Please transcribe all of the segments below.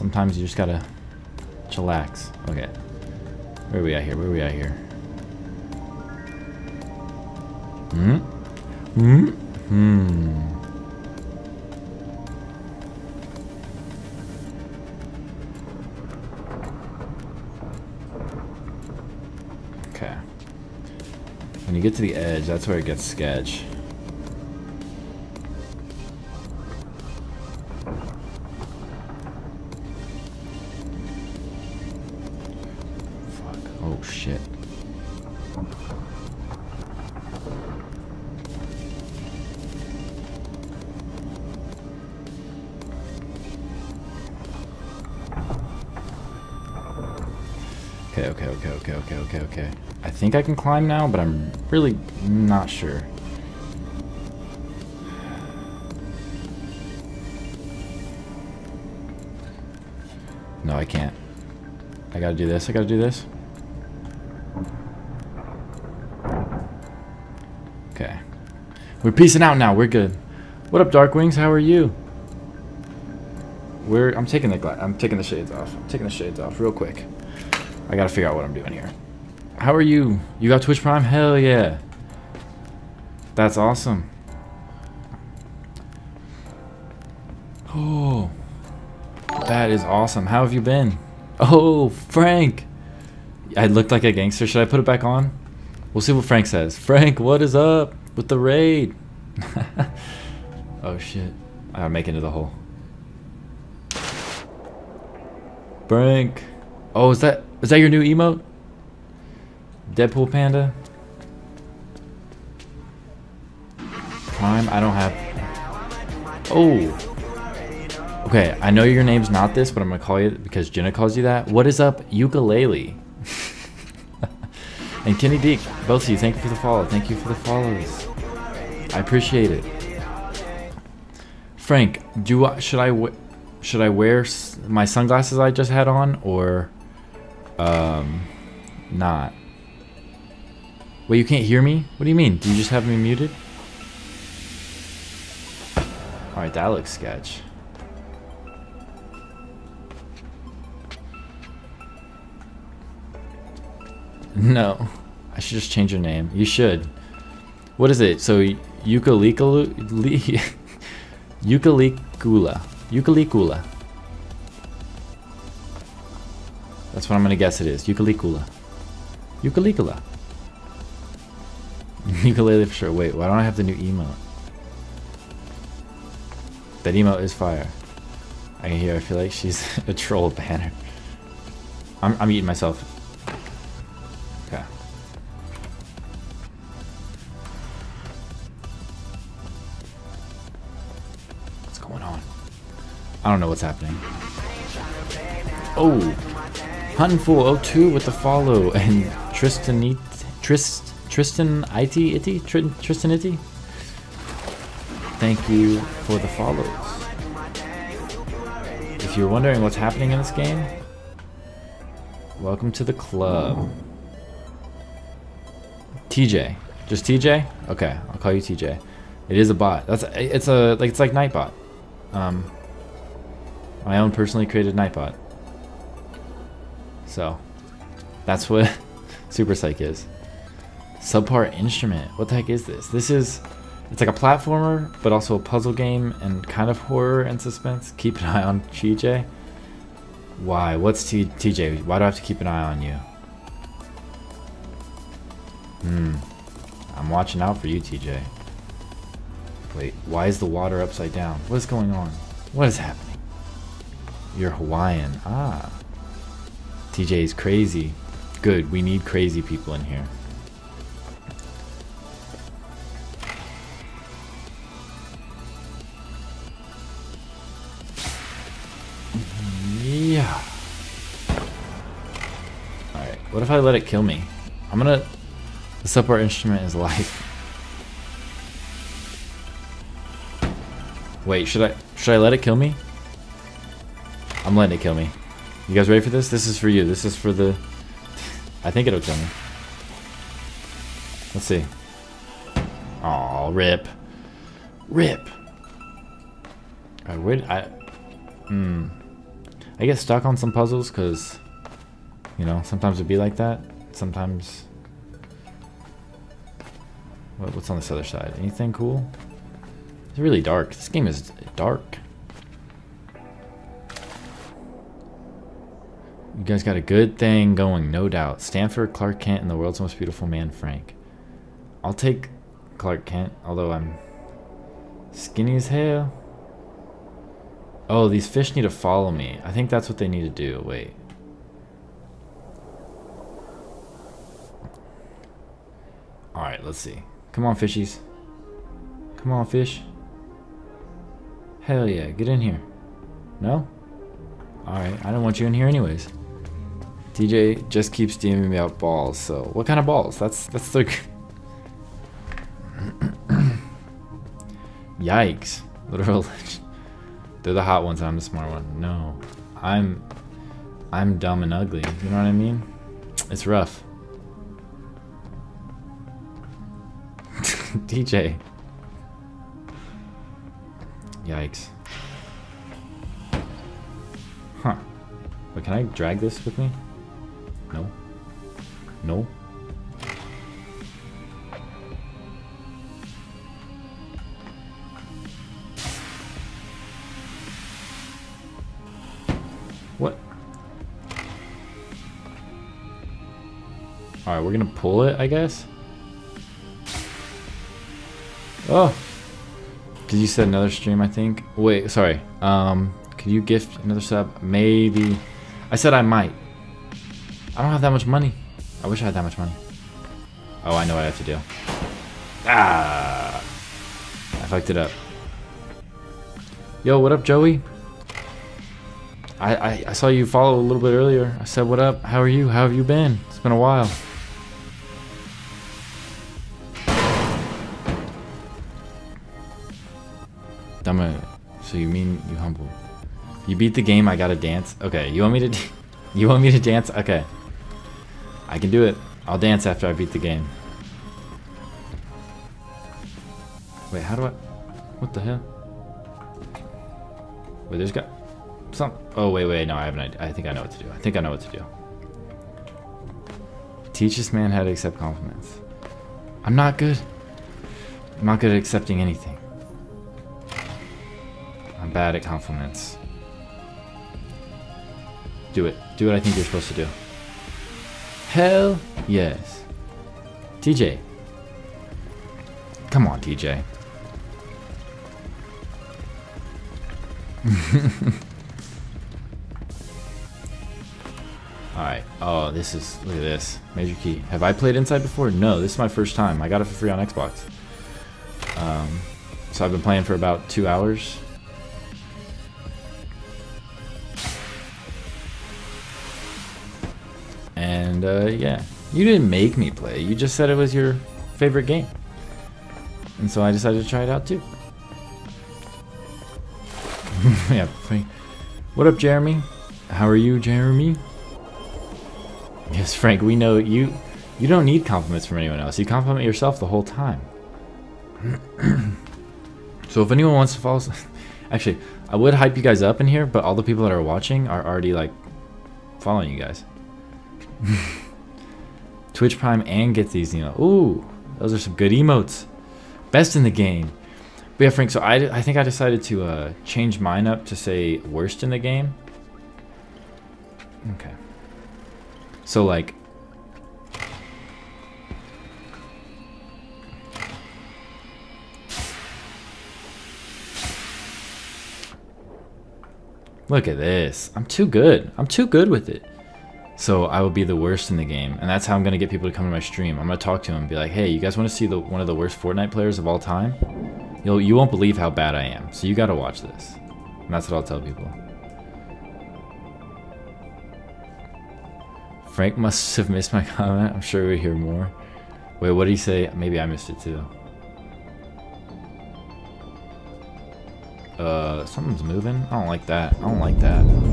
Sometimes you just gotta chillax. Okay. Where are we at here? Where are we at here? Hmm? Hmm? Hmm. Okay. When you get to the edge, that's where it gets sketch. Oh shit. Okay, okay, okay, okay, okay, okay, okay. I think I can climb now, but I'm really not sure. No, I can't. I gotta do this, I gotta do this. We're peacing out now, we're good. What up, Dark Wings? How are you? We're I'm taking the I'm taking the shades off. I'm taking the shades off real quick. I gotta figure out what I'm doing here. How are you? You got Twitch Prime? Hell yeah. That's awesome. Oh. That is awesome. How have you been? Oh, Frank. I looked like a gangster. Should I put it back on? We'll see what Frank says. Frank, what is up with the raid? oh shit. I gotta make it into the hole. Brink! Oh, is that is that your new emote? Deadpool Panda? Prime? I don't have... Oh! Okay, I know your name's not this, but I'm gonna call you because Jenna calls you that. What is up, ukulele? And Kenny Deek, both of you, thank you for the follow. Thank you for the follows. I appreciate it. Frank, do I, should I should I wear my sunglasses I just had on or um not? Wait, you can't hear me? What do you mean? Do you just have me muted? Alright, that looks sketch. No. I should just change your name. You should. What is it? So, Yukalikula? Yukalikula. That's what I'm gonna guess it is. Yukalikula. Yukalikula. Ukulele for sure. Wait, why don't I have the new emote? That emote is fire. I hear. I feel like she's a troll banner. I'm, I'm eating myself. I don't know what's happening. Oh, Huntingful02 with the follow and Tristan Trist Tristan Itty Itty Tristan Itty. Thank you for the follows. If you're wondering what's happening in this game, welcome to the club. TJ, just TJ? Okay, I'll call you TJ. It is a bot. That's it's a like it's like Nightbot. Um, my own personally created Nightbot. So, that's what Super Psych is. Subpar instrument. What the heck is this? This is, it's like a platformer, but also a puzzle game and kind of horror and suspense. Keep an eye on TJ. Why? What's T TJ? Why do I have to keep an eye on you? Hmm. I'm watching out for you, TJ. Wait, why is the water upside down? What is going on? What is happening? You're Hawaiian. Ah. TJ is crazy. Good, we need crazy people in here. Yeah. Alright, what if I let it kill me? I'm gonna... The support instrument is life. Wait, should I should I let it kill me? I'm letting it kill me. You guys ready for this? This is for you. This is for the... I think it'll kill me. Let's see. Oh, rip. Rip. I would... I... Hmm. I get stuck on some puzzles because, you know, sometimes it'd be like that. Sometimes... What, what's on this other side? Anything cool? It's really dark. This game is dark. You guys got a good thing going, no doubt. Stanford, Clark Kent, and the world's most beautiful man, Frank. I'll take Clark Kent, although I'm skinny as hell. Oh, these fish need to follow me. I think that's what they need to do. Wait. Alright, let's see. Come on, fishies. Come on, fish. Hell yeah, get in here. No? Alright, I don't want you in here anyways. DJ just keeps DMing me about balls, so what kind of balls? That's that's like Yikes. Literal They're the hot ones, I'm the smart one. No. I'm I'm dumb and ugly. You know what I mean? It's rough. DJ. Yikes. Huh. But can I drag this with me? No. No. What? Alright, we're gonna pull it, I guess? Oh! Did you said another stream, I think. Wait, sorry. Um, could you gift another sub? Maybe. I said I might. I don't have that much money. I wish I had that much money. Oh, I know what I have to do. Ah! I fucked it up. Yo, what up, Joey? I, I, I saw you follow a little bit earlier. I said, what up? How are you? How have you been? It's been a while. Dumb. So you mean you humble? You beat the game. I gotta dance. Okay. You want me to? you want me to dance? Okay. I can do it. I'll dance after I beat the game. Wait, how do I... What the hell? Wait, there's got... Some... Oh, wait, wait, no, I have an idea. I think I know what to do. I think I know what to do. Teach this man how to accept compliments. I'm not good. I'm not good at accepting anything. I'm bad at compliments. Do it. Do what I think you're supposed to do. Hell yes. TJ. Come on, TJ. Alright. Oh, this is... Look at this. Major key. Have I played Inside before? No, this is my first time. I got it for free on Xbox. Um, so I've been playing for about two hours. And uh, yeah, you didn't make me play. You just said it was your favorite game. And so I decided to try it out too. yeah. What up, Jeremy? How are you, Jeremy? Yes, Frank, we know you you don't need compliments from anyone else. You compliment yourself the whole time. so if anyone wants to follow... Actually, I would hype you guys up in here, but all the people that are watching are already, like, following you guys. Twitch Prime and get these emotes. Ooh, those are some good emotes. Best in the game. But yeah, Frank, so I, I think I decided to uh, change mine up to say worst in the game. Okay. So, like... Look at this. I'm too good. I'm too good with it. So I will be the worst in the game, and that's how I'm gonna get people to come to my stream. I'm gonna talk to them and be like, "Hey, you guys want to see the one of the worst Fortnite players of all time? You'll you won't believe how bad I am. So you gotta watch this." And that's what I'll tell people. Frank must have missed my comment. I'm sure we hear more. Wait, what did he say? Maybe I missed it too. Uh, something's moving. I don't like that. I don't like that.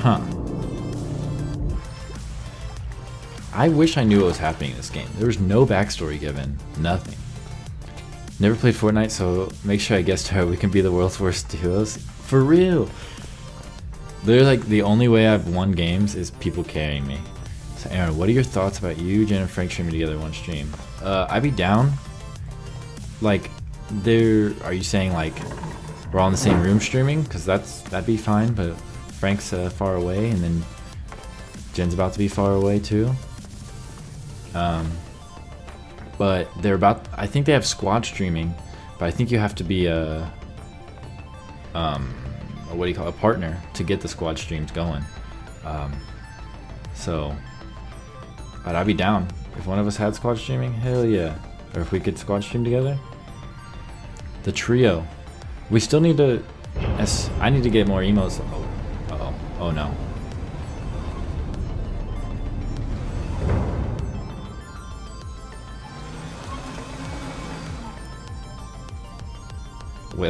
Huh. I wish I knew what was happening in this game. There was no backstory given. Nothing. Never played Fortnite, so make sure I guess her. We can be the world's worst duos. For real. They're like the only way I've won games is people carrying me. So Aaron, what are your thoughts about you, Jen, and Frank streaming together one stream? Uh, I'd be down. Like, there. Are you saying like we're all in the same room streaming? Cause that's that'd be fine. But Frank's uh, far away, and then Jen's about to be far away too. Um, but they're about. I think they have squad streaming, but I think you have to be a. Um, what do you call it, a partner to get the squad streams going. Um, so but I'd be down. If one of us had squad streaming, hell yeah. Or if we could squad stream together. The trio. We still need to... I need to get more emos. Oh, no.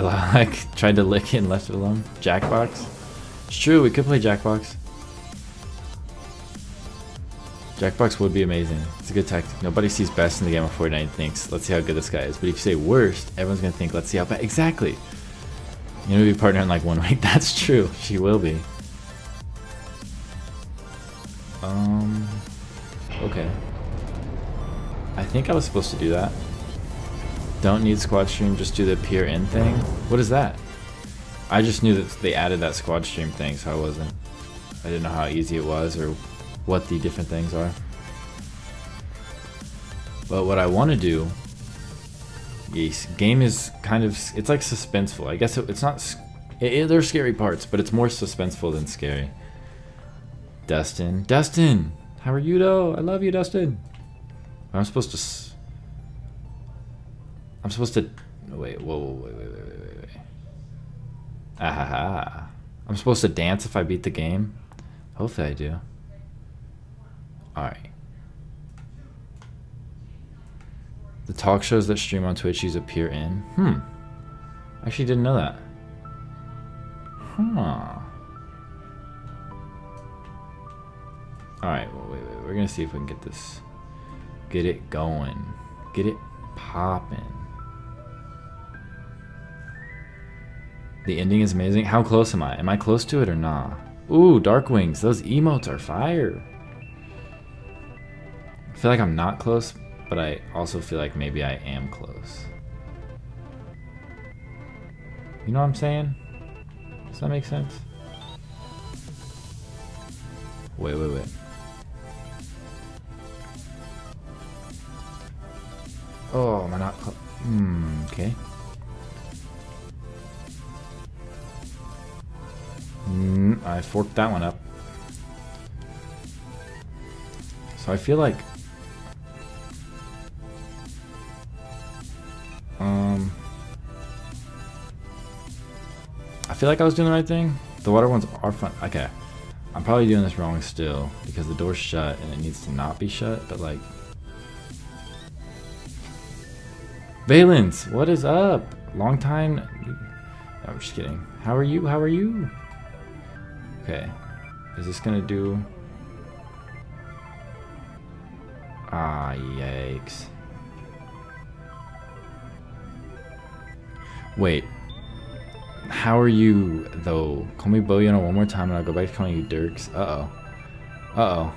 Like, tried to lick and left it alone. Jackbox? It's true, we could play Jackbox. Jackbox would be amazing. It's a good tactic. Nobody sees best in the game of Fortnite and thinks, let's see how good this guy is. But if you say worst, everyone's to think, let's see how bad. Exactly. You're to be partner in like one week. That's true. She will be. Okay. I think I was supposed to do that. Don't need squad stream, just do the peer in thing. What is that? I just knew that they added that squad stream thing, so I wasn't. I didn't know how easy it was or what the different things are. But what I want to do, yes, game is kind of, it's like suspenseful. I guess it, it's not, it, it, there's scary parts, but it's more suspenseful than scary. Dustin, Dustin, how are you though? I love you, Dustin. I'm supposed to, I'm supposed to, wait, whoa, whoa wait, wait, wait, wait, wait, wait. Ah ha ha. I'm supposed to dance if I beat the game? Hopefully I do. Alright. The talk shows that stream on Twitch use appear in. Hmm. Actually didn't know that. Huh. Alright, well, wait, wait. We're gonna see if we can get this. Get it going. Get it popping. The ending is amazing. How close am I? Am I close to it or not? Nah? Ooh, Dark Wings. Those emotes are fire I feel like I'm not close, but I also feel like maybe I am close. You know what I'm saying? Does that make sense? Wait, wait, wait. Oh, I not? Hmm, okay. Mm, I forked that one up. So I feel like Um, I feel like I was doing the right thing. The water ones are fun. Okay. I'm probably doing this wrong still because the door's shut and it needs to not be shut, but like... Valence, what is up? Long time... No, I'm just kidding. How are you? How are you? Okay. Is this gonna do... Ah, yikes. Wait. How are you, though? Call me Boyana one more time and I'll go back to calling you Dirks. Uh-oh. Uh-oh.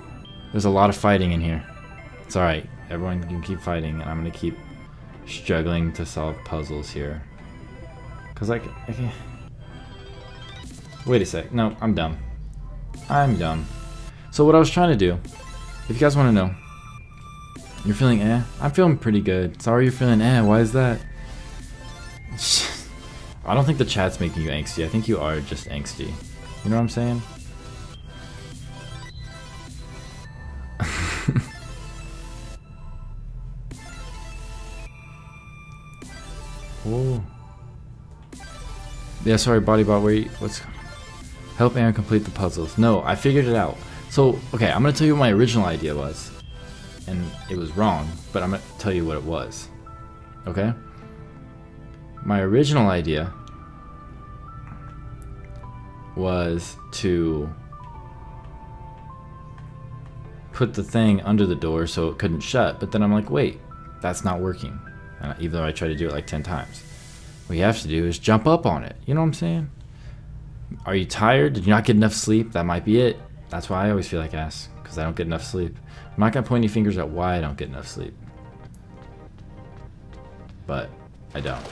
There's a lot of fighting in here. It's alright. Everyone can keep fighting and I'm gonna keep struggling to solve puzzles here. Cause like, I can't... Wait a sec. No, I'm dumb. I'm dumb. So what I was trying to do, if you guys want to know, you're feeling eh? I'm feeling pretty good. Sorry you're feeling eh. Why is that? I don't think the chat's making you angsty. I think you are just angsty. You know what I'm saying? Oh. Yeah, sorry, Bodybot. Where you, what's help Aaron complete the puzzles? No, I figured it out. So, okay, I'm gonna tell you what my original idea was, and it was wrong, but I'm gonna tell you what it was. Okay my original idea was to put the thing under the door so it couldn't shut. But then I'm like, wait, that's not working. And even though I try to do it like 10 times. What you have to do is jump up on it. You know what I'm saying? Are you tired? Did you not get enough sleep? That might be it. That's why I always feel like ass, because I don't get enough sleep. I'm not going to point any fingers at why I don't get enough sleep. But I don't.